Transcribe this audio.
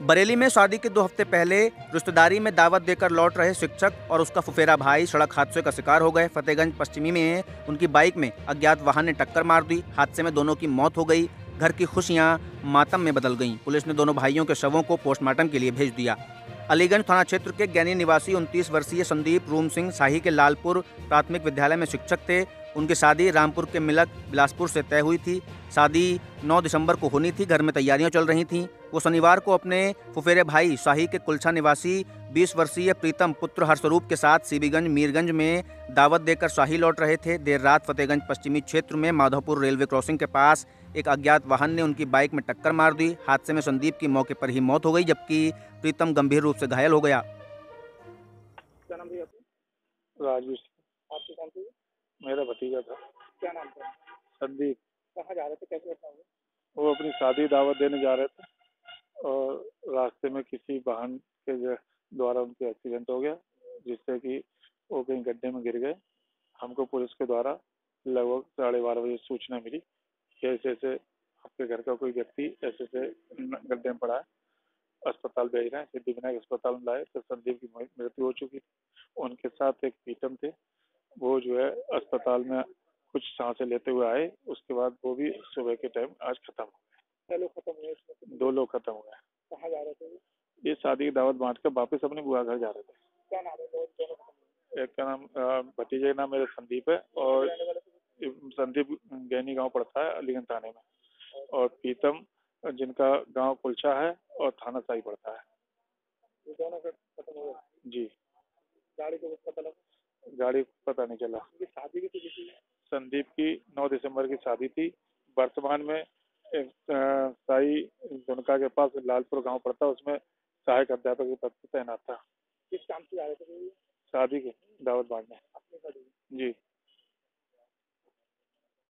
बरेली में शादी के दो हफ़्ते पहले रिश्तेदारी में दावत देकर लौट रहे शिक्षक और उसका फुफेरा भाई सड़क हादसे का शिकार हो गए। फतेहगंज पश्चिमी में उनकी बाइक में अज्ञात वाहन ने टक्कर मार दी। हादसे में दोनों की मौत हो गई। घर की खुशियाँ मातम में बदल गईं। पुलिस ने दोनों भाइयों के शवों को पोस्टमार्टम के लिए भेज दिया। अलीगंज थाना क्षेत्र के गैनी निवासी उनतीस वर्षीय संदीप रूम सिंह शाही के लालपुर प्राथमिक विद्यालय में शिक्षक थे। उनकी शादी रामपुर के मिलक बिलासपुर से तय हुई थी। शादी 9 दिसंबर को होनी थी, घर में तैयारियाँ चल रही थीं। वो शनिवार को अपने फुफेरे भाई शाही के कुलछा निवासी 20 वर्षीय प्रीतम पुत्र हरस्वरूप के साथ सीबीगंज मीरगंज में दावत देकर शाही लौट रहे थे। देर रात फतेहगंज पश्चिमी क्षेत्र में माधोपुर रेलवे क्रॉसिंग के पास एक अज्ञात वाहन ने उनकी बाइक में टक्कर मार दी। हादसे में संदीप की मौके पर ही मौत हो गई, जबकि प्रीतम गंभीर रूप से घायल हो गया? राजेश। आपकी कौन सी मेरा भतीजा था। क्या नाम था? संदीप। कहाँ जा रहे थे? कैसे घटना हुई वो अपनी शादी दावत देने जा रहे थे और रास्ते में किसी वाहन के द्वारा उनके एक्सीडेंट हो गया जिससे कि वो कहीं गड्ढे में गिर गए। हमको पुलिस के द्वारा लगभग साढ़े बारह बजे सूचना मिली कि ऐसे ऐसे आपके घर का कोई व्यक्ति ऐसे ऐसे गड्ढे में पड़ा है अस्पताल भेज रहे हैं सिद्धि विनायक अस्पताल में लाए तो संदीप की मृत्यु हो चुकी थी। उनके साथ एक पीतम थे वो जो है अस्पताल में कुछ साँसें लेते हुए आए उसके बाद वो भी सुबह के टाइम आज खत्म हो लोग खत्म हुए गए दो लोग खत्म हो गए कहाँ जा रहे थे ये? शादी की दावत बांट कर वापस अपने बुआ घर जा रहे थे। क्या नाम है? हुए। एक का नाम भतीजे का नाम मेरा संदीप है और? संदीप गैनी गाँव पड़ता है अलीगंज थाने में। और प्रीतम जिनका गाँव कुलछा है और थाना साई पड़ता है। हुए। जी। गाड़ी को पता लगा गाड़ी पता नहीं चला। शादी की थी संदीप की 9 दिसंबर की शादी थी। वर्तमान में साई दुनका के पास लालपुर गाँव पड़ता उसमें सहायक अध्यापक के पद पर तैनात था। किस काम से जा रहे थे? शादी की दावत बांटने जी।